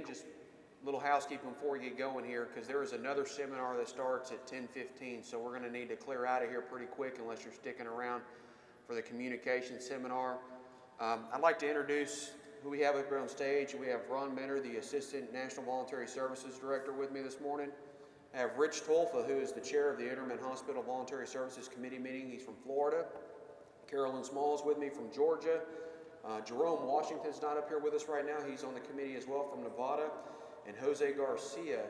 just a little housekeeping before we get going here, because there is another seminar that starts at 10:15, so we're going to need to clear out of here pretty quick unless you're sticking around for the communication seminar. Um, I'd like to introduce who we have up here on stage. We have Ron Mentor, the Assistant National Voluntary Services Director with me this morning. I have Rich Tolfa, who is the Chair of the Interment Hospital Voluntary Services Committee meeting. He's from Florida. Carolyn Smalls with me from Georgia. Uh, Jerome Washington's not up here with us right now. He's on the committee as well from Nevada. And Jose Garcia,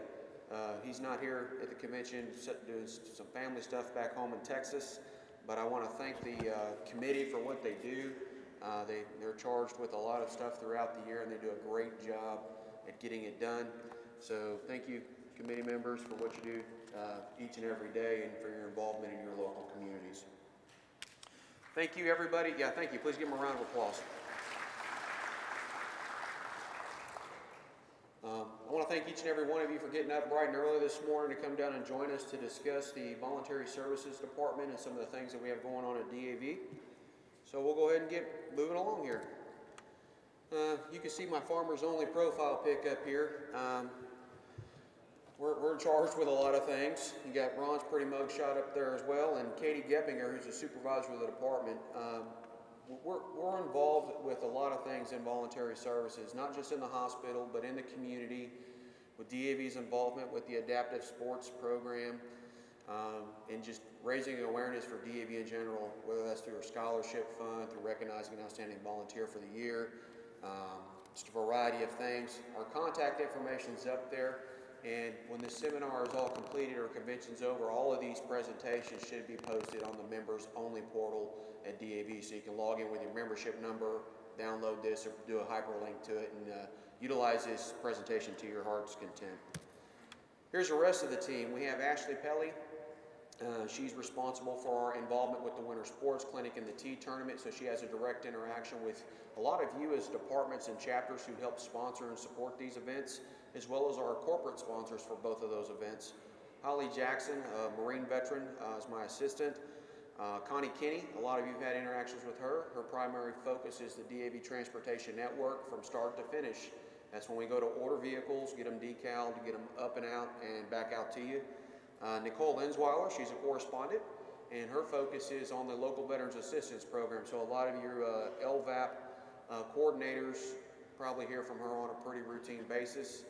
uh, he's not here at the convention, doing some family stuff back home in Texas. But I want to thank the uh, committee for what they do. Uh, they, they're charged with a lot of stuff throughout the year, and they do a great job at getting it done. So thank you, committee members, for what you do uh, each and every day and for your involvement in your local communities. Thank you, everybody. Yeah, thank you. Please give them a round of applause. Um, I want to thank each and every one of you for getting up bright and early this morning to come down and join us to discuss the Voluntary Services Department and some of the things that we have going on at DAV. So we'll go ahead and get moving along here. Uh, you can see my farmer's only profile pic up here. Um, we're, we're charged with a lot of things. You got Ron's pretty mug shot up there as well, and Katie Geppinger, who's the supervisor of the department. Um, we're, we're involved with a lot of things in voluntary services, not just in the hospital, but in the community, with DAV's involvement with the adaptive sports program, um, and just raising awareness for DAV in general, whether that's through a scholarship fund, through recognizing an outstanding volunteer for the year, um, just a variety of things. Our contact information is up there. And when the seminar is all completed or convention's over, all of these presentations should be posted on the members only portal at DAV. So you can log in with your membership number, download this, or do a hyperlink to it, and uh, utilize this presentation to your heart's content. Here's the rest of the team. We have Ashley Pelly. Uh, she's responsible for our involvement with the Winter Sports Clinic and the TEE Tournament, so she has a direct interaction with a lot of you as departments and chapters who help sponsor and support these events, as well as our corporate sponsors for both of those events. Holly Jackson, a Marine veteran, uh, is my assistant. Uh, Connie Kinney, a lot of you have had interactions with her. Her primary focus is the DAV Transportation Network from start to finish. That's when we go to order vehicles, get them decaled, get them up and out, and back out to you. Uh, Nicole Lensweiler, she's a correspondent, and her focus is on the local Veterans Assistance Program. So a lot of your uh, LVAP uh, coordinators probably hear from her on a pretty routine basis.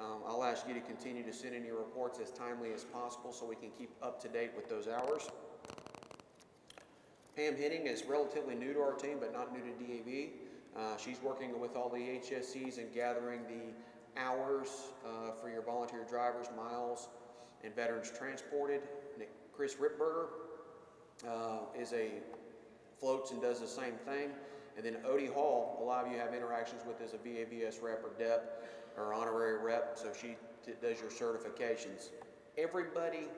Um, I'll ask you to continue to send in your reports as timely as possible so we can keep up to date with those hours. Pam Henning is relatively new to our team, but not new to DAV. Uh, she's working with all the HSCs and gathering the hours uh, for your volunteer drivers, miles, and veterans transported. Nick- Chris Ripberger uh, is a floats and does the same thing. And then Odie Hall, a lot of you have interactions with as a VAVS rep or DEP or honorary rep, so she does your certifications. Everybody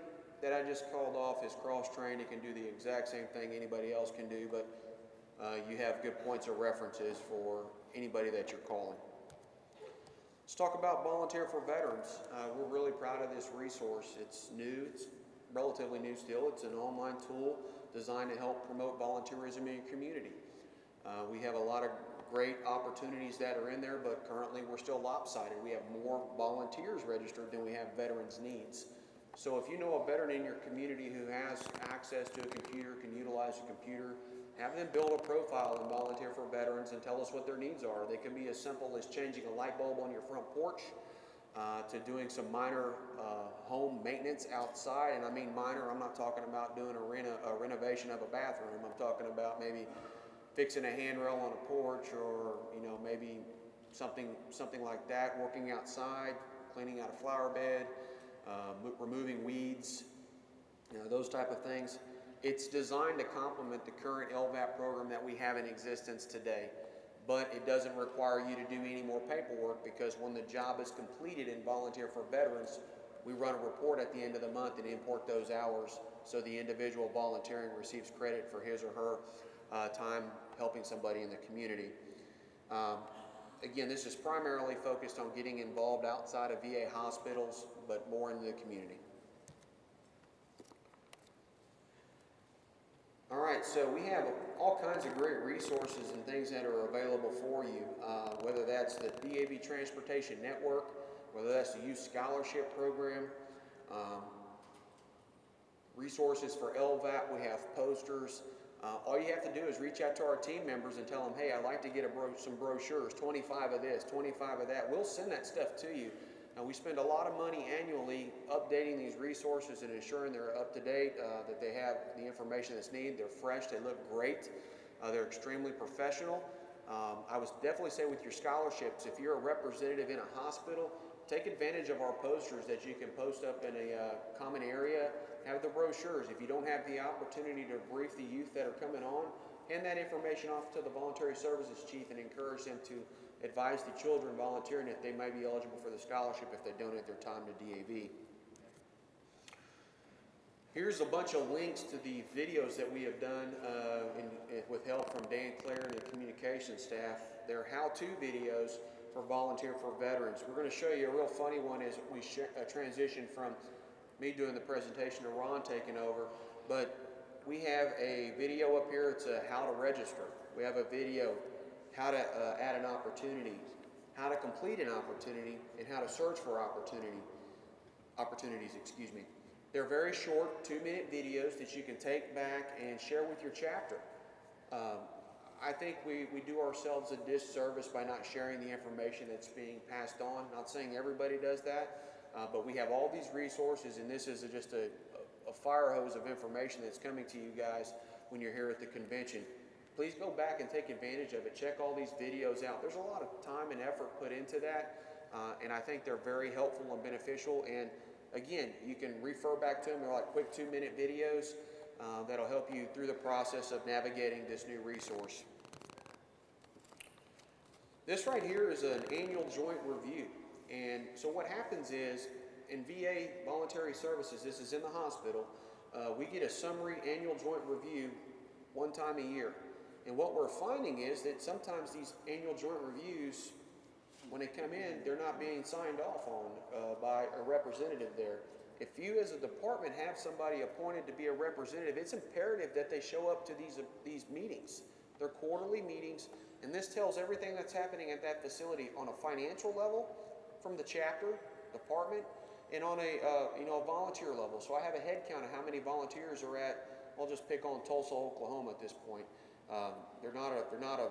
that I just called off is cross-trained, and can do the exact same thing anybody else can do, but uh, you have good points of references for anybody that you're calling. Let's talk about Volunteer for Veterans. Uh, we're really proud of this resource. It's new, it's relatively new still. It's an online tool designed to help promote volunteerism in your community. Uh, we have a lot of great opportunities that are in there, but currently we're still lopsided. We have more volunteers registered than we have veterans' needs. So if you know a veteran in your community who has access to a computer, can utilize a computer, have them build a profile and volunteer for veterans and tell us what their needs are. They can be as simple as changing a light bulb on your front porch, uh, to doing some minor uh, home maintenance outside. And I mean minor, I'm not talking about doing a, reno- a renovation of a bathroom. I'm talking about maybe fixing a handrail on a porch or, you know, maybe something, something like that, working outside, cleaning out a flower bed, uh, removing weeds, you know, those type of things. It's designed to complement the current LVAP program that we have in existence today. But it doesn't require you to do any more paperwork because when the job is completed in Volunteer for Veterans, we run a report at the end of the month and import those hours so the individual volunteering receives credit for his or her uh, time helping somebody in the community. Um, again, this is primarily focused on getting involved outside of VA hospitals, but more in the community. All right, so we have all kinds of great resources and things that are available for you, uh, whether that's the DAV Transportation Network, whether that's the Youth Scholarship Program, um, resources for LVAP, we have posters. Uh, all you have to do is reach out to our team members and tell them, hey, I'd like to get a bro- some brochures, 25 of this, 25 of that. We'll send that stuff to you. Now, we spend a lot of money annually updating these resources and ensuring they're up to date, uh, that they have the information that's needed, they're fresh, they look great, uh, they're extremely professional. Um, I would definitely say with your scholarships, if you're a representative in a hospital, take advantage of our posters that you can post up in a uh, common area. Have the brochures. If you don't have the opportunity to brief the youth that are coming on, hand that information off to the voluntary services chief and encourage them to advise the children volunteering that they may be eligible for the scholarship if they donate their time to DAV. Here's a bunch of links to the videos that we have done uh, in, with help from Dan Clare and the communication staff. They're how-to videos for volunteer for veterans. We're going to show you a real funny one as we uh, transition from me doing the presentation to Ron taking over. But we have a video up here. It's a how to register. We have a video how to uh, add an opportunity, how to complete an opportunity, and how to search for opportunity opportunities, excuse me. They're very short, two-minute videos that you can take back and share with your chapter. Um, I think we, we do ourselves a disservice by not sharing the information that's being passed on. Not saying everybody does that, uh, but we have all these resources, and this is a, just a, a fire hose of information that's coming to you guys when you're here at the convention. Please go back and take advantage of it. Check all these videos out. There's a lot of time and effort put into that, uh, and I think they're very helpful and beneficial. And again, you can refer back to them. They're like quick two-minute videos uh, that'll help you through the process of navigating this new resource. This right here is an annual joint review. And so what happens is, in VA voluntary services, this is in the hospital, uh, we get a summary annual joint review one time a year. And what we're finding is that sometimes these annual joint reviews, when they come in, they're not being signed off on uh, by a representative there. If you as a department have somebody appointed to be a representative, it's imperative that they show up to these, these meetings. They're quarterly meetings, and this tells everything that's happening at that facility on a financial level from the chapter, department, and on a, uh, you know, volunteer level. So I have a head count of how many volunteers are at, I'll just pick on Tulsa, Oklahoma at this point. Um, they're not a, they're not a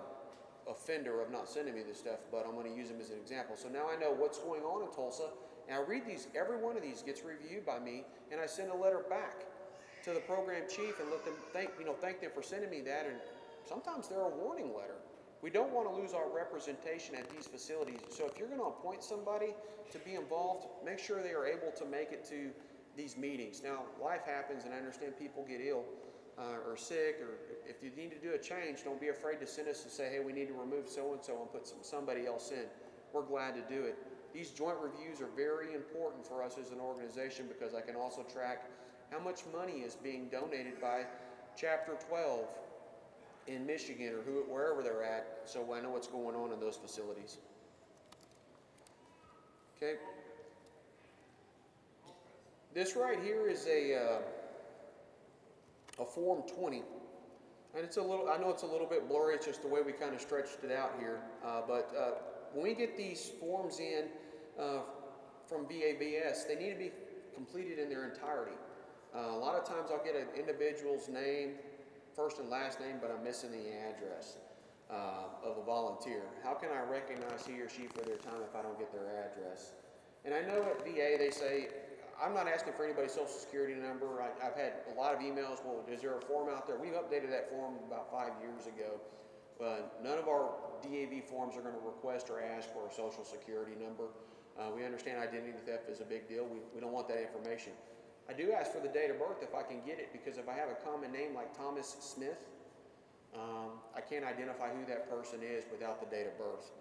offender of not sending me this stuff, but I'm going to use them as an example. So now I know what's going on in Tulsa, and I read these. Every one of these gets reviewed by me, and I send a letter back to the program chief and let them thank you know thank them for sending me that. And sometimes they're a warning letter. We don't want to lose our representation at these facilities. So if you're going to appoint somebody to be involved, make sure they are able to make it to these meetings. Now, life happens, and I understand people get ill uh, or sick, or if you need to do a change, don't be afraid to send us and say, hey, we need to remove so and so and put some, somebody else in. We're glad to do it. These joint reviews are very important for us as an organization because I can also track how much money is being donated by Chapter 12 in Michigan or who, wherever they're at, so I know what's going on in those facilities. Okay. This right here is a uh, a Form 20, and it's a little. I know it's a little bit blurry. It's just the way we kind of stretched it out here. Uh, but uh, when we get these forms in uh, from VAVS, they need to be completed in their entirety. Uh, a lot of times I'll get an individual's name, first and last name, but I'm missing the address uh, of a volunteer. How can I recognize he or she for their time if I don't get their address? And I know at VA they say, I'm not asking for anybody's social security number. I, I've had a lot of emails, well, is there a form out there? We've updated that form about five years ago. But none of our DAV forms are going to request or ask for a social security number. Uh, we understand identity theft is a big deal. We, we don't want that information. I do ask for the date of birth if I can get it because if I have a common name like Thomas Smith, um, I can't identify who that person is without the date of birth.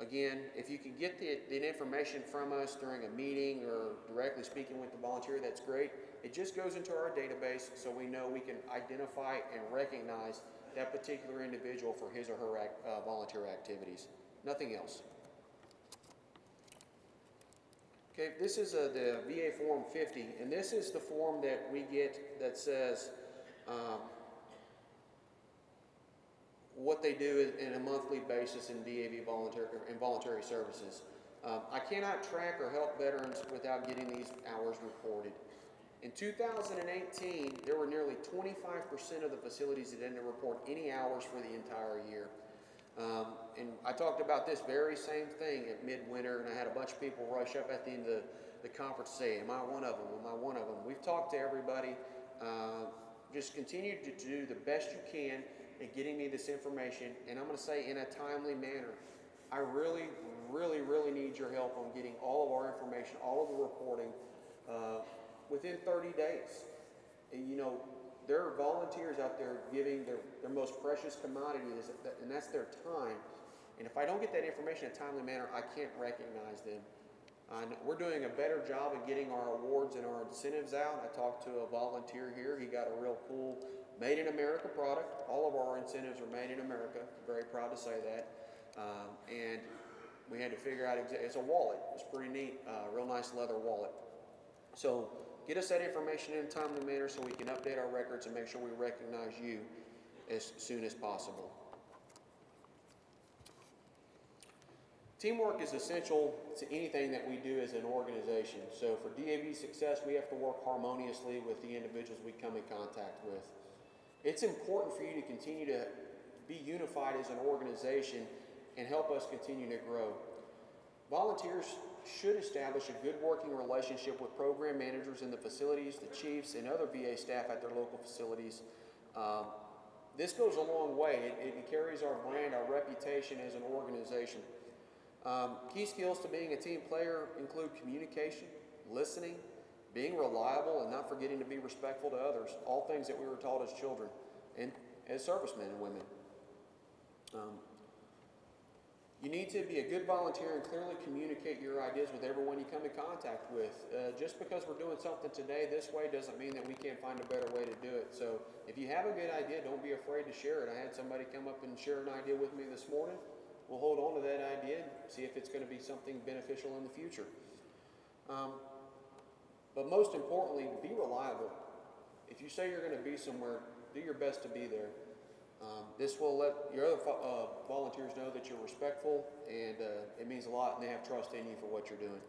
Again, if you can get the, the information from us during a meeting or directly speaking with the volunteer, that's great. It just goes into our database so we know we can identify and recognize that particular individual for his or her uh, volunteer activities. Nothing else. Okay, this is uh, the VA Form 50, and this is the form that we get that says, um, what they do in a monthly basis in DAV voluntary, in voluntary services. Um, I cannot track or help veterans without getting these hours reported. In 2018, there were nearly 25% of the facilities that didn't report any hours for the entire year. Um, and I talked about this very same thing at midwinter, and I had a bunch of people rush up at the end of the, the conference say, Am I one of them? Am I one of them? We've talked to everybody. Uh, just continue to do the best you can in getting me this information, and I'm going to say in a timely manner. I really, really, really need your help on getting all of our information, all of the reporting uh, within 30 days. And, you know, there are volunteers out there giving their, their most precious commodity, and that's their time. And if I don't get that information in a timely manner, I can't recognize them. Kn- we're doing a better job of getting our awards and our incentives out. I talked to a volunteer here. He got a real cool Made in America product. All of our incentives are made in America. Very proud to say that. Um, and we had to figure out it's a wallet. It's pretty neat. Uh, real nice leather wallet. So get us that information in a timely manner so we can update our records and make sure we recognize you as soon as possible. Teamwork is essential to anything that we do as an organization. So for DAV success, we have to work harmoniously with the individuals we come in contact with. It's important for you to continue to be unified as an organization and help us continue to grow. Volunteers should establish a good working relationship with program managers in the facilities, the chiefs, and other VA staff at their local facilities. Um, this goes a long way. It, it carries our brand, our reputation as an organization. Um, key skills to being a team player include communication, listening, being reliable, and not forgetting to be respectful to others. All things that we were taught as children and as servicemen and women. Um, you need to be a good volunteer and clearly communicate your ideas with everyone you come in contact with. Uh, just because we're doing something today this way doesn't mean that we can't find a better way to do it. So if you have a good idea, don't be afraid to share it. I had somebody come up and share an idea with me this morning. We'll hold on to that idea and see if it's going to be something beneficial in the future. Um, but most importantly, be reliable. If you say you're going to be somewhere, do your best to be there. Um, this will let your other uh, volunteers know that you're respectful and uh, it means a lot and they have trust in you for what you're doing.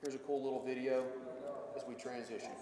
Here's a cool little video as we transition.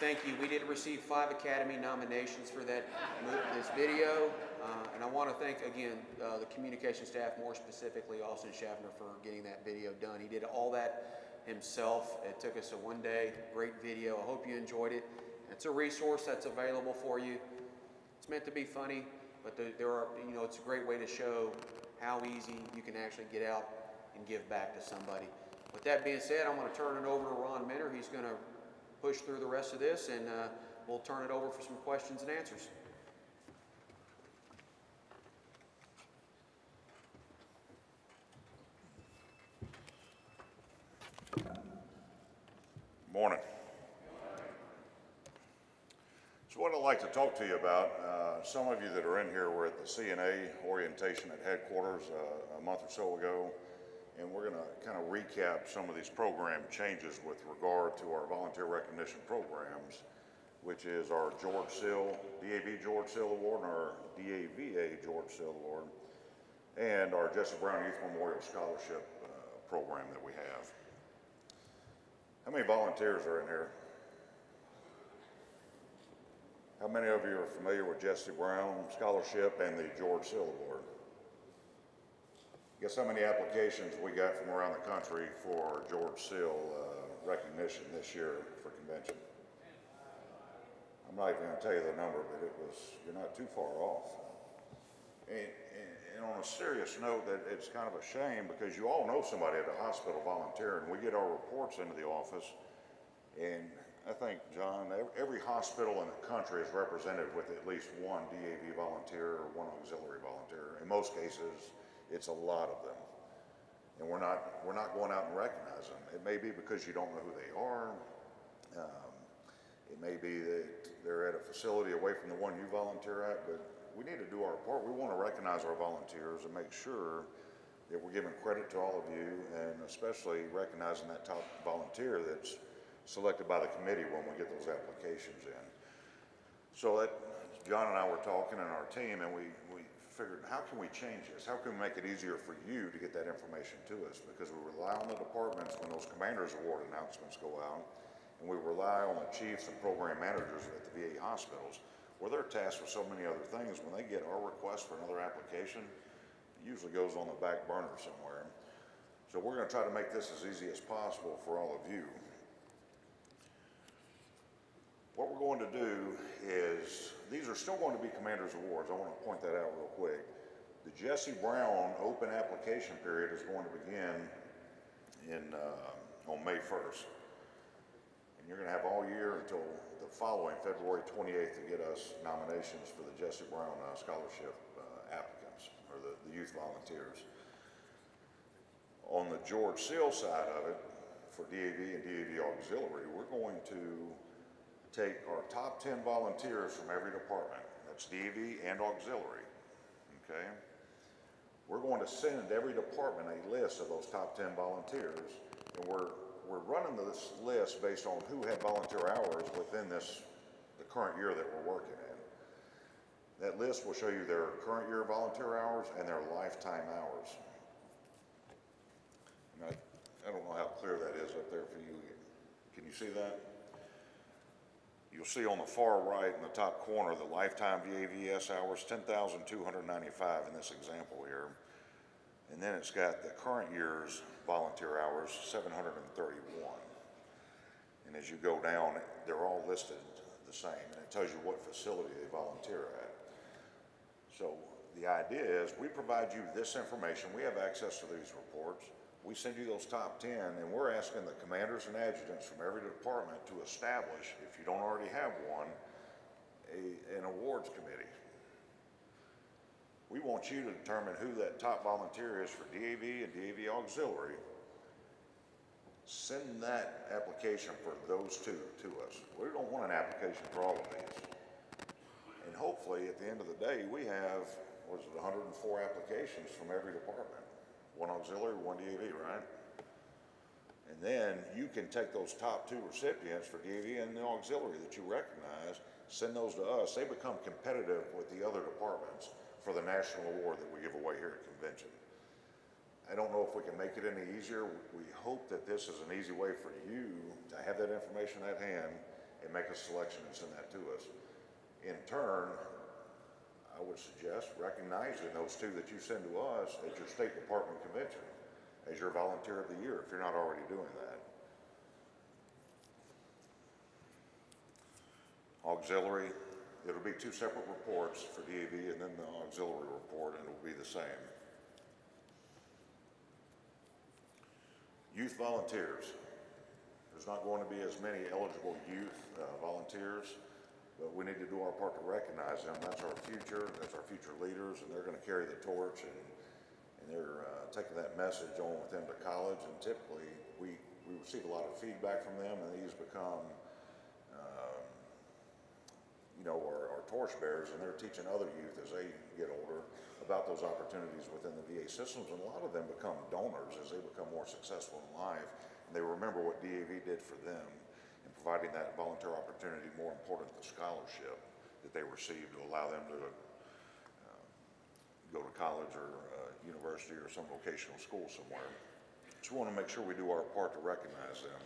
Thank you. We did receive five Academy nominations for that, this video. Uh, and I want to thank again, uh, the communication staff, more specifically Austin Schaffner for getting that video done. He did all that himself. It took us a one day, great video. I hope you enjoyed it. It's a resource that's available for you. It's meant to be funny, but there, there are, you know, it's a great way to show how easy you can actually get out and give back to somebody. With that being said, I'm going to turn it over to Ron Minner. He's going to push through the rest of this and uh, we'll turn it over for some questions and answers. Morning. So what I'd like to talk to you about, uh, some of you that are in here were at the CNA orientation at headquarters uh, a month or so ago, and we're going to kind of recap some of these program changes with regard to our volunteer recognition programs, which is our George Seal, DAV George Seal Award and our DAVA George Seal Award, and our Jesse Brown Youth Memorial Scholarship uh, program that we have. How many volunteers are in here? How many of you are familiar with Jesse Brown Scholarship and the George Seal Award? Guess how many applications we got from around the country for George Seal uh, recognition this year for convention? I'm not even gonna tell you the number, but it was, you're not too far off. And, and, and on a serious note, that it's kind of a shame because you all know somebody at a hospital volunteering. We get our reports into the office, and I think, John, every hospital in the country is represented with at least one DAV volunteer or one auxiliary volunteer. In most cases, it's a lot of them. And we're not, we're not going out and recognizing them. It may be because you don't know who they are. Um, it may be that they're at a facility away from the one you volunteer at, but we need to do our part. We want to recognize our volunteers and make sure that we're giving credit to all of you and especially recognizing that top volunteer that's selected by the committee when we get those applications in. So that, John and I were talking and our team and we figured, how can we change this? How can we make it easier for you to get that information to us? Because we rely on the departments when those commanders award announcements go out and we rely on the chiefs and program managers at the VA hospitals, where they're tasked with so many other things. When they get our request for another application, it usually goes on the back burner somewhere. So we're gonna try to make this as easy as possible for all of you. What we're going to do is, these are still going to be Commander's Awards. I want to point that out real quick. The Jesse Brown open application period is going to begin in, uh, on May 1st. And you're gonna have all year until the following February twenty-eighth to get us nominations for the Jesse Brown uh, Scholarship uh, applicants, or the, the youth volunteers. On the George Seal side of it, for DAV and DAV Auxiliary, we're going to our top ten volunteers from every department, that's DAV and Auxiliary, okay? We're going to send every department a list of those top ten volunteers, and we're, we're running this list based on who had volunteer hours within this, the current year that we're working in. That list will show you their current year volunteer hours and their lifetime hours. I, I don't know how clear that is up there for you. Can you see that? You'll see on the far right in the top corner, the lifetime VAVS hours, ten thousand two hundred ninety-five in this example here. And then it's got the current year's volunteer hours, seven hundred and thirty-one. And as you go down, they're all listed the same, and it tells you what facility they volunteer at. So the idea is, we provide you this information, we have access to these reports, we send you those top ten, and we're asking the commanders and adjutants from every department to establish, if you don't already have one, a, an awards committee. We want you to determine who that top volunteer is for DAV and DAV auxiliary. Send that application for those two to us. We don't want an application for all of these. And hopefully, at the end of the day, we have, was it hundred and four applications from every department? One auxiliary, one DAV, right? And then you can take those top two recipients for DAV and the auxiliary that you recognize, send those to us. They become competitive with the other departments for the national award that we give away here at convention. I don't know if we can make it any easier. We hope that this is an easy way for you to have that information at hand and make a selection and send that to us. In turn, I would suggest recognizing those two that you send to us at your State Department convention as your volunteer of the year, if you're not already doing that. Auxiliary, it'll be two separate reports for DAV and then the auxiliary report, and it'll be the same. Youth volunteers. There's not going to be as many eligible youth uh, volunteers, but we need to do our part to recognize them. That's our future, that's our future leaders, and they're going to carry the torch and, and they're uh, taking that message on with them to college. And typically, we, we receive a lot of feedback from them, and these become, um, you know, our, our torch bearers, and they're teaching other youth as they get older about those opportunities within the VA systems. And a lot of them become donors as they become more successful in life, and they remember what DAV did for them providing that volunteer opportunity, more important, than the scholarship that they received to allow them to uh, go to college or uh, university or some vocational school somewhere. So we want to make sure we do our part to recognize them.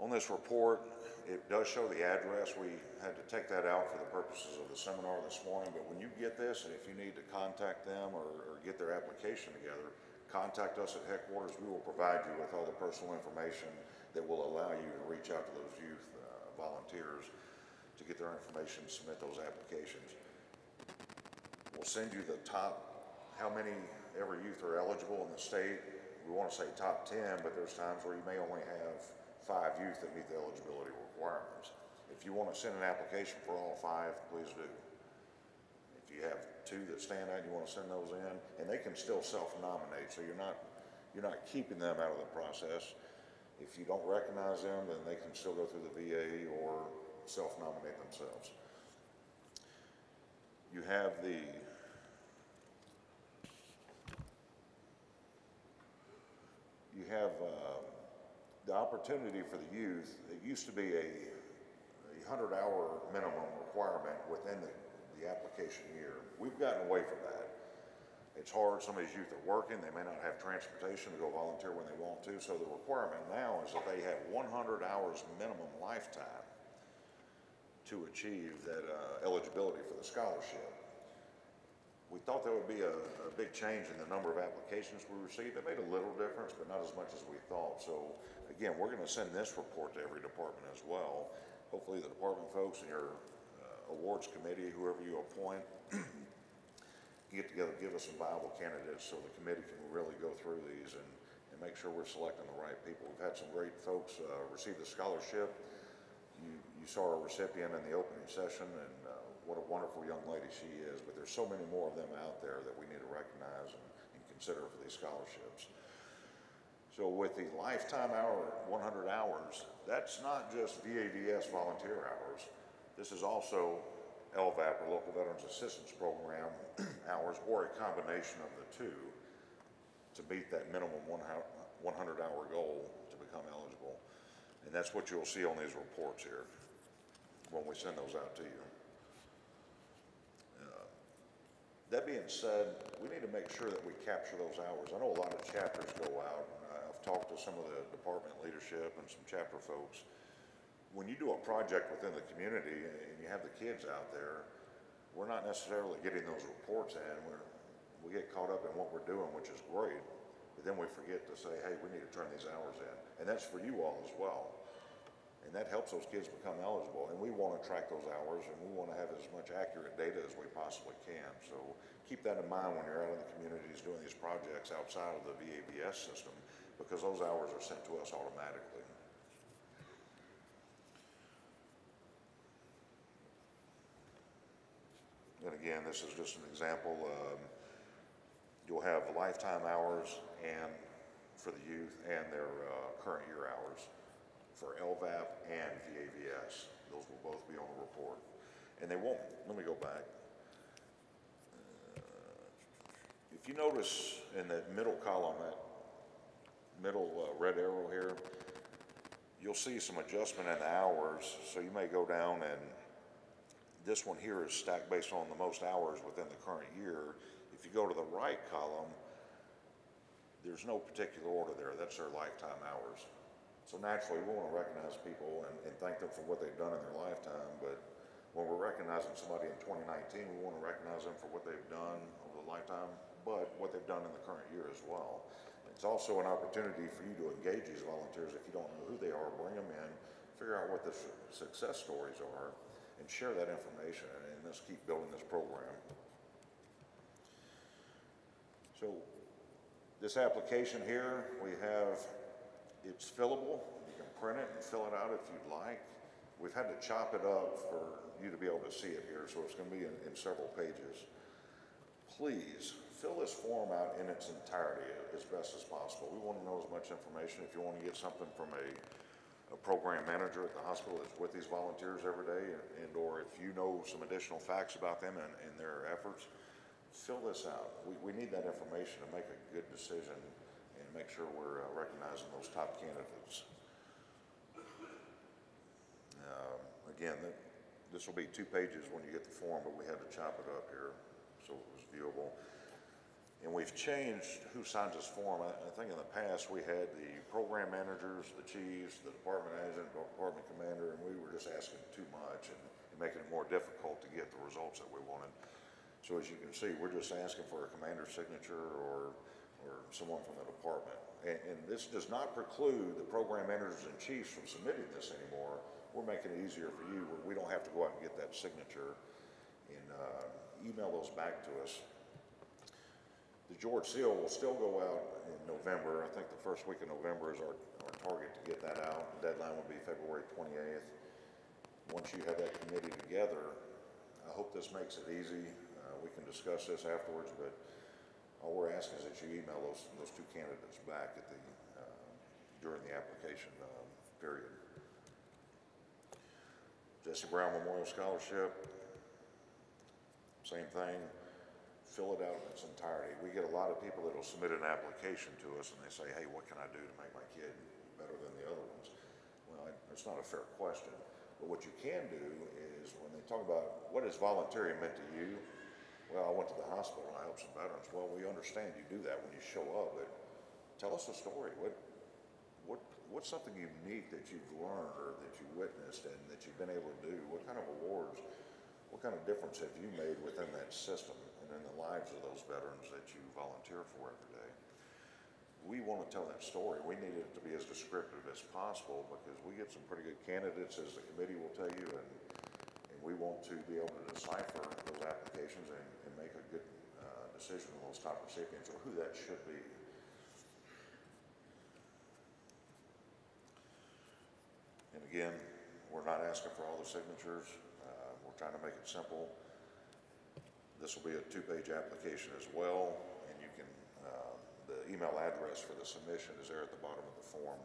On this report, it does show the address. We had to take that out for the purposes of the seminar this morning, but when you get this, and if you need to contact them or, or get their application together, contact us at headquarters. We will provide you with all the personal information that will allow you to reach out to those youth uh, volunteers to get their information, submit those applications. We'll send you the top, how many every youth are eligible in the state. We want to say top 10, but there's times where you may only have five youth that meet the eligibility requirements. If you want to send an application for all five, please do. If you have two that stand out, you want to send those in, and they can still self-nominate, so you're not, you're not keeping them out of the process. If you don't recognize them, then they can still go through the VA or self-nominate themselves. You have the you have uh, the opportunity for the youth. It used to be a, a hundred hour minimum requirement within the, the application year. We've gotten away from that. It's hard. Some of these youth are working. They may not have transportation to go volunteer when they want to. So the requirement now is that they have 100 hours minimum lifetime to achieve that uh, eligibility for the scholarship. We thought there would be a, a big change in the number of applications we received. It made a little difference, but not as much as we thought. So again, we're going to send this report to every department as well. Hopefully the department folks and your uh, awards committee, whoever you appoint, get together, give us some viable candidates so the committee can really go through these and, and make sure we're selecting the right people. We've had some great folks uh, receive the scholarship. You, you saw our recipient in the opening session and uh, what a wonderful young lady she is, but there's so many more of them out there that we need to recognize and, and consider for these scholarships. So with the lifetime hour, 100 hours, that's not just VAVS volunteer hours. This is also Local Veterans Assistance Program hours, or a combination of the two to meet that minimum 100 hour goal to become eligible. And that's what you'll see on these reports here when we send those out to you. Uh, That being said, we need to make sure that we capture those hours. I know a lot of chapters go out. I've talked to some of the department leadership and some chapter folks. When you do a project within the community and you have the kids out there, we're not necessarily getting those reports in. We're, we get caught up in what we're doing, which is great. But then we forget to say, hey, we need to turn these hours in. And that's for you all as well. And that helps those kids become eligible. And we want to track those hours and we want to have as much accurate data as we possibly can. So keep that in mind when you're out in the communities doing these projects outside of the VAVS system because those hours are sent to us automatically. And again, this is just an example. Um, you'll have lifetime hours and for the youth and their uh, current year hours for LVAP and VAVS. Those will both be on the report. And they won't, let me go back. Uh, If you notice in that middle column, that middle uh, red arrow here, you'll see some adjustment in the hours, so you may go down and this one here is stacked based on the most hours within the current year. If you go to the right column, there's no particular order there, that's their lifetime hours. So naturally, we want to recognize people and, and thank them for what they've done in their lifetime, but when we're recognizing somebody in 2019, we want to recognize them for what they've done over the lifetime, but what they've done in the current year as well. It's also an opportunity for you to engage these volunteers if you don't know who they are, bring them in, figure out what the su- success stories are, and share that information, and let's keep building this program. So this application here, we have, it's fillable. You can print it and fill it out if you'd like. We've had to chop it up for you to be able to see it here, so it's gonna be in, in several pages. Please, fill this form out in its entirety as best as possible. We wanna know as much information. If you wanna get something from a, a program manager at the hospital that's with these volunteers every day, and, or if you know some additional facts about them and, and their efforts, fill this out. We, we need that information to make a good decision and make sure we're uh, recognizing those top candidates. Um, Again, th- this will be two pages when you get the form, but we had to chop it up here so it was viewable. And we've changed who signs this form. I, I think in the past, we had the program managers, the chiefs, the department agent, department commander, and we were just asking too much and, and making it more difficult to get the results that we wanted. So as you can see, we're just asking for a commander's signature or, or someone from the department. And, and this does not preclude the program managers and chiefs from submitting this anymore. We're making it easier for you, where we don't have to go out and get that signature and, uh, email those back to us. The George Seal will still go out in November. I think the first week of November is our, our target to get that out. The Deadline will be February twenty-eighth. Once you have that committee together, I hope this makes it easy. Uh, we can discuss this afterwards, but all we're asking is that you email those, those two candidates back at the, uh, during the application, um, period. Jesse Brown Memorial Scholarship, same thing, fill it out in its entirety. We get a lot of people that'll submit an application to us and they say, hey, what can I do to make my kid better than the other ones? Well, it's not a fair question. But what you can do is when they talk about what is volunteering meant to you? Well, I went to the hospital and I helped some veterans. Well, we understand you do that when you show up, but tell us a story. What, what, what's something unique that you've learned or that you witnessed and that you've been able to do? What kind of awards, what kind of difference have you made within that system and in the lives of those veterans that you volunteer for every day? We want to tell that story. We need it to be as descriptive as possible because we get some pretty good candidates, as the committee will tell you, and, and we want to be able to decipher those applications and, and make a good uh, decision on those top recipients or who that should be. And again, we're not asking for all the signatures. Uh, We're trying to make it simple. This will be a two-page application as well, and you can, uh, the email address for the submission is there at the bottom of the form.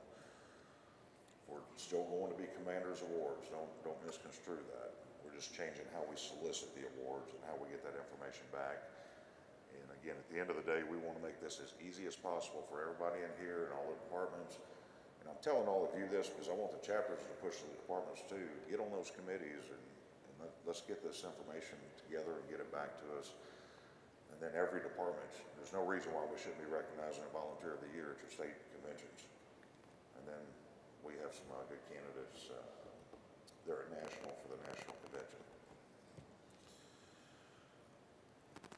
We're still going to be Commander's Awards. Don't, don't misconstrue that. We're just changing how we solicit the awards and how we get that information back. And again, at the end of the day, we want to make this as easy as possible for everybody in here and all the departments. And I'm telling all of you this because I want the chapters to push the departments too. Get on those committees and let, let's get this information together and get it back to us. And then every department, there's no reason why we shouldn't be recognizing a volunteer of the year at your state conventions. And then we have some uh, good candidates, uh, there at national for the national convention.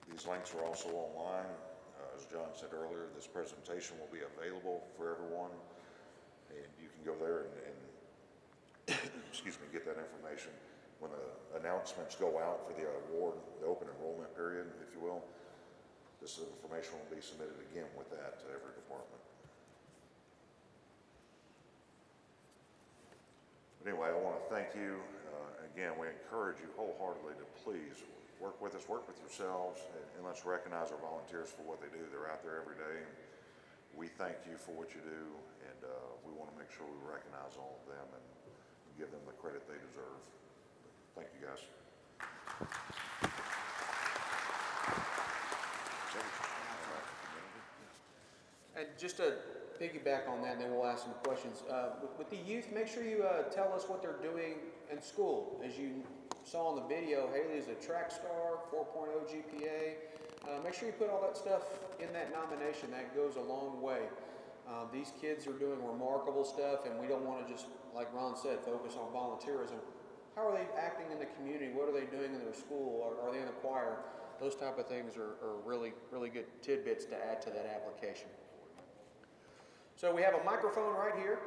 These links are also online. Uh, As John said earlier, this presentation will be available for everyone. And you can go there and, and, excuse me, get that information. When the announcements go out for the award, the open enrollment period, if you will, this information will be submitted again with that to every department. But anyway, I want to thank you. Uh, Again, we encourage you wholeheartedly to please work with us, work with yourselves, and- and let's recognize our volunteers for what they do. They're out there every day. We thank you for what you do, and uh, we want to make sure we recognize all of them and give them the credit they deserve. Thank you, guys. And just to piggyback on that, and then we'll ask some questions. Uh, with, with the youth, make sure you uh, tell us what they're doing in school. As you saw in the video, Haley is a track star, 4.0 GPA. Uh, make sure you put all that stuff in that nomination. That goes a long way. Uh, these kids are doing remarkable stuff, and we don't want to just, like Ron said, focus on volunteerism. How are they acting in the community? What are they doing in their school? Are, are they in the choir? Those type of things are, are really, really good tidbits to add to that application. So we have a microphone right here,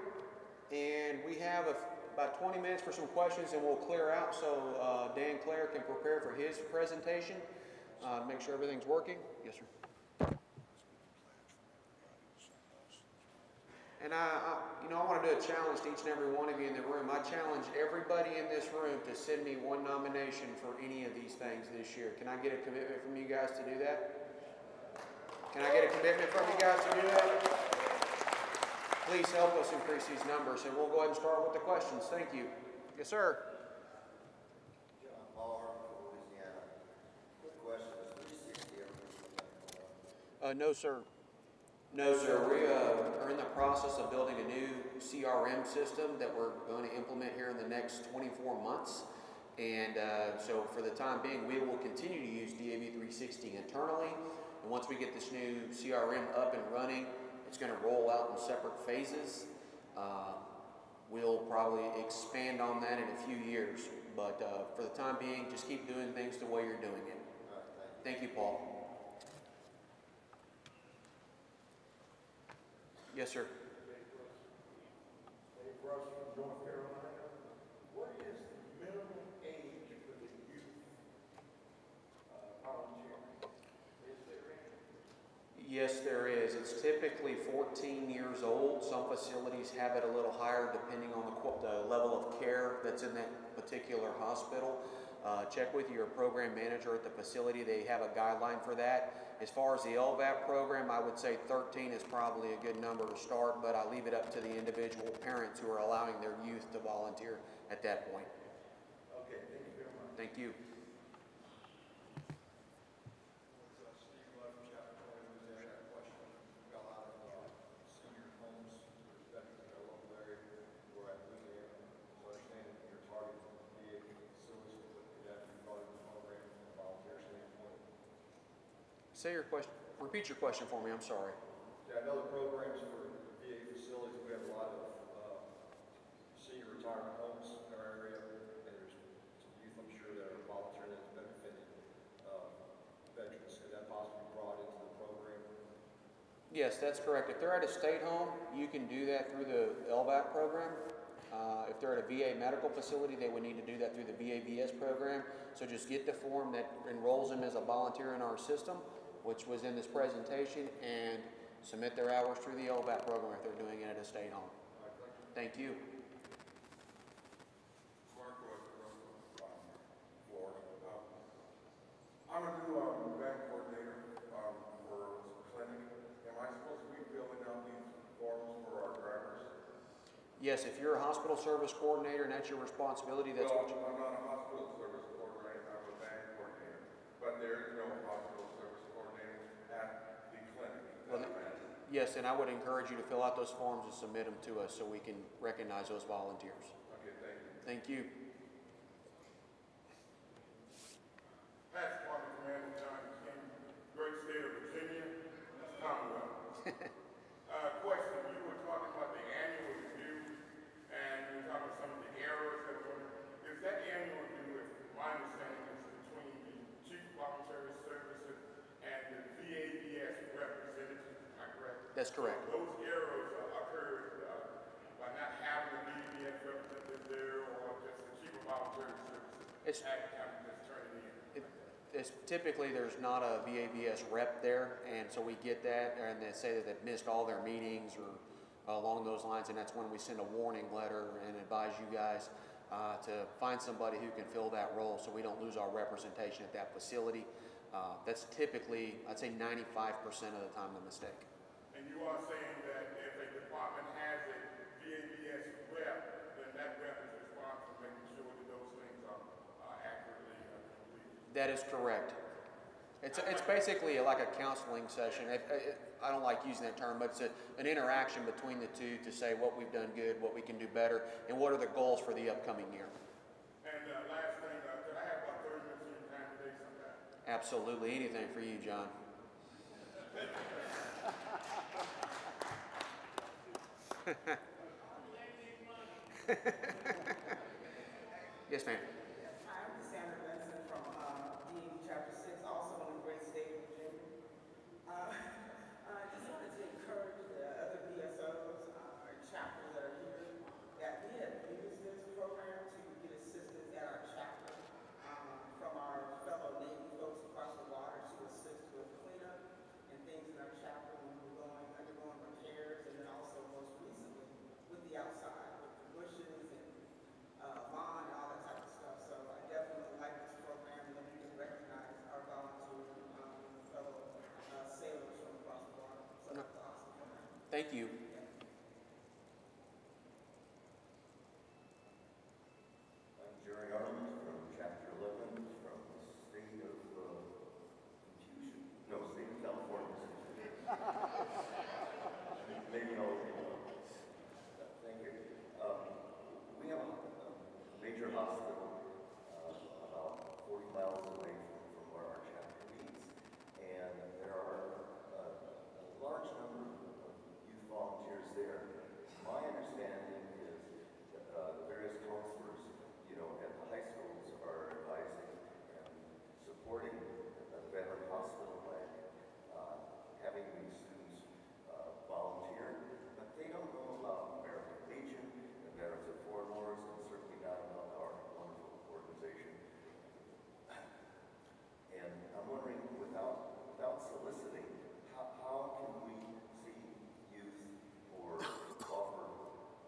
and we have a, about 20 minutes for some questions, and we'll clear out so uh, Dan Clare can prepare for his presentation. Uh, make sure everything's working. Yes, sir. And I, I, you know, I want to do a challenge to each and every one of you in the room. I challenge everybody in this room to send me one nomination for any of these things this year. Can I get a commitment from you guys to do that? Can I get a commitment from you guys to do that? Please help us increase these numbers, and we'll go ahead and start with the questions. Thank you. Yes, sir. John Barr, Louisiana. Quick question, is three sixty ever Uh, no, sir. No, sir. We uh, are in the process of building a new CRM system that we're going to implement here in the next 24 months. And uh, so for the time being, we will continue to use DAV 360 internally. And once we get this new CRM up and running, it's going to roll out in separate phases. Uh, we'll probably expand on that in a few years. But uh, for the time being, just keep doing things the way you're doing it. Thank you, Paul. Yes, sir. Dave Rush from North Carolina. What is the minimum age for the youth uh, volunteering? Is there any? Yes, there is. It's typically 14 years old. Some facilities have it a little higher depending on the, the level of care that's in that particular hospital. Uh, check with your program manager at the facility. They have a guideline for that. As far as the LVAP program, I would say 13 is probably a good number to start, but I leave it up to the individual parents who are allowing their youth to volunteer at that point. Okay, thank you very much. Thank you. Steve Love from Chapel Hill, Louisiana, got a question. Got a lot of, uh, senior homes, there's veterans in our local area, we're at Louisiana. So I understand that you're targeting VA facilities, but that you thought of the program from a volunteer standpoint. Say your question. Repeat your question for me. I'm sorry. Yeah, I know the programs for VA facilities, we have a lot of, uh, senior retirement homes in our area, and there's some youth, I'm sure, that are volunteering that's benefiting, uh, veterans. Could that possibly be brought into the program? Yes, that's correct. If they're at a state home, you can do that through the LVAP program. Uh, if they're at a VA medical facility, they would need to do that through the VAVS program. So just get the form that enrolls them as a volunteer in our system, which was in this presentation, and submit their hours through the LVAP program if they're doing it at a state home. Thank you. Mark Wood from, um. Um, I'm a new, um, event coordinator, um, for clinic. Am I supposed to be filling out these forms for our drivers? Yes, if you're a hospital service coordinator and that's your responsibility, that's Well, what you, I'm not a hospital service coordinator, I'm a bank coordinator, but there is no hospital service coordinator at the clinic. Is Well, that right? Yes, and I would encourage you to fill out those forms and submit them to us so we can recognize those volunteers. Okay, thank you. Thank you. Department Commander John King, great state of Virginia, that's Commonwealth. Uh, question, you were talking about the annual review, and you were talking about some of the errors that were, is that annual review, if my understanding is between the Chief of Voluntary Services and the VAVS representative, am Correct? That's correct. Those errors occurred uh, by not having the representative there, or just the Chief of Voluntary It's- Services come just turn it in? It- It's typically, there's not a VAVS rep there, and so we get that, and they say that they've missed all their meetings or uh, along those lines, and that's when we send a warning letter and advise you guys uh, to find somebody who can fill that role, so we don't lose our representation at that facility. Uh, That's typically, I'd say ninety-five percent of the time the mistake. You are saying that if a department has a VAVS rep, then that rep is responsible for making sure that those things are, are accurately uh, completed? That is correct. It's, it's basically like a counseling session. It- I don't like using that term, but it's a, an interaction between the two to say what we've done good, what we can do better, and what are the goals for the upcoming year. And uh, last thing, uh, could I have about thirty minutes of your time today sometime? Absolutely anything for you, John. Yes, ma'am. Hi, I'm Cassandra Benson from uh, DAV Chapter 6, also in the great state of Virginia. Uh, I just wanted to encourage the other VSOs uh, or chapters that are here that we have used this program to get assistance at our chapter um, from our fellow Navy folks across the water to assist with cleanup and things in our chapter when we were going, undergoing repairs, and then also most recently with the outside, with the bushes and uh, lawn and all that type of stuff. So I definitely like this program and that we can recognize our volunteer um, fellow uh, sailors from across the water. So that's an awesome program. Thank you. I'm Jerry Arnold from Chapter 11, from the state of uh, no, state of California. Maybe no. Thank you. Um, We have a a major hospital uh, about 40 miles away from from where our chapter meets. And there are uh, a large number of youth volunteers there. My understanding is that uh, the various counselors, you know, at the high schools are advising and supporting the veteran hospital by uh, having these students uh, volunteer, but they don't know about American Legion, the Veterans of Foreign Wars, and certainly not about our wonderful organization. And I'm wondering, without, without soliciting, how, how can we see youth or offer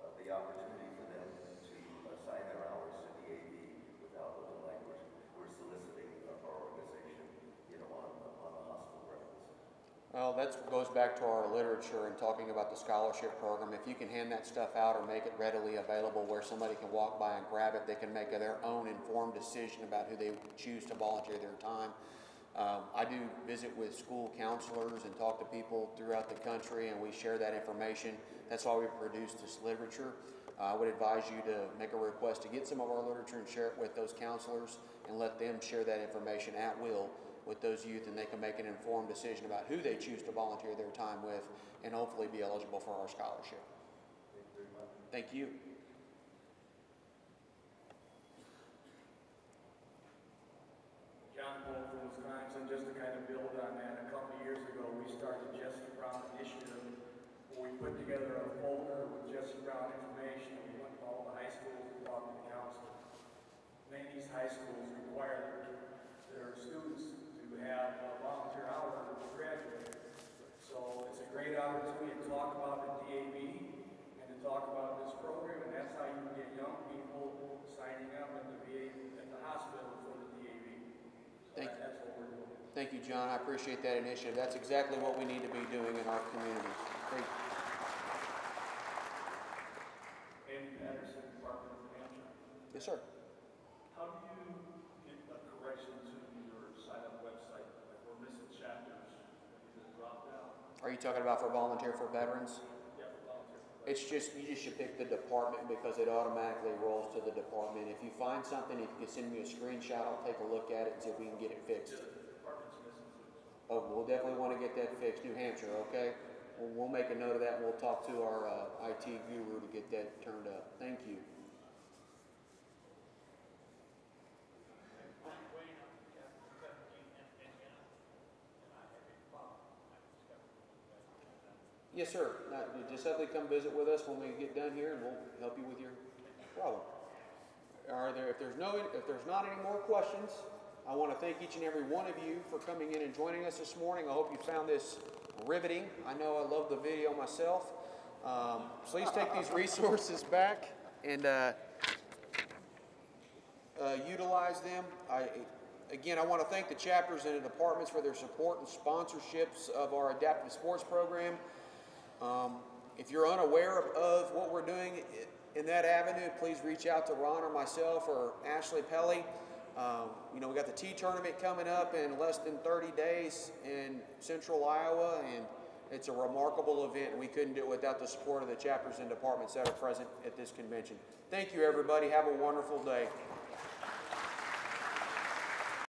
uh, the opportunity for them to assign their hours to the AV without looking like we're, we're soliciting our organization, you know, on, on the hospital records? Well, that goes back to our literature and talking about the scholarship program. If you can hand that stuff out or make it readily available where somebody can walk by and grab it, they can make their own informed decision about who they choose to volunteer their time. Um, I do visit with school counselors and talk to people throughout the country, and we share that information. That's why we produce this literature. Uh, I would advise you to make a request to get some of our literature and share it with those counselors and let them share that information at will with those youth and they can make an informed decision about who they choose to volunteer their time with and hopefully be eligible for our scholarship. Thank you very much. Thank you. John Bull from Wisconsin, just to kind of build on that, a couple of years ago, we started Jesse Brown Initiative, where we put together a folder with Jesse Brown information, and we went to all the high schools and talked to the counselors. Many of these high schools require their, their students to have uh, volunteer hours when they graduate. So it's a great opportunity to talk about the DAV and to talk about this program, and that's how you can get young people signing up at the VA, at the hospital for the DAV. So Thank that- That's what we're doing. Thank you, John. I appreciate that initiative. That's exactly what we need to be doing in our community. Great. Andy Patterson, Department of Yes, sir. How do you get a correction to your sign-up website? Like we're missing chapters, is it dropped out? Are you talking about for volunteer for veterans? It's just, you just should pick the department because it automatically rolls to the department. If you find something, if you can send me a screenshot, I'll take a look at it and see if we can get it fixed. Oh, we'll definitely want to get that fixed, New Hampshire, okay? We'll, we'll make a note of that and we'll talk to our, uh, IT guru to get that turned up. Thank you. Yes, sir. Now, you just have to come visit with us when we get done here and we'll help you with your problem. Are there, if there's no, if there's not any more questions, I want to thank each and every one of you for coming in and joining us this morning. I hope you found this riveting. I know I love the video myself. Um, please take these resources back and, uh, uh, utilize them. I, again, I want to thank the chapters and the departments for their support and sponsorships of our adaptive sports program. Um, if you're unaware of, of what we're doing in that avenue, please reach out to Ron or myself or Ashley Pelly. Um, you know, we got the TEE tournament coming up in less than 30 days in central Iowa, and it's a remarkable event, we couldn't do it without the support of the chapters and departments that are present at this convention. Thank you, everybody. Have a wonderful day.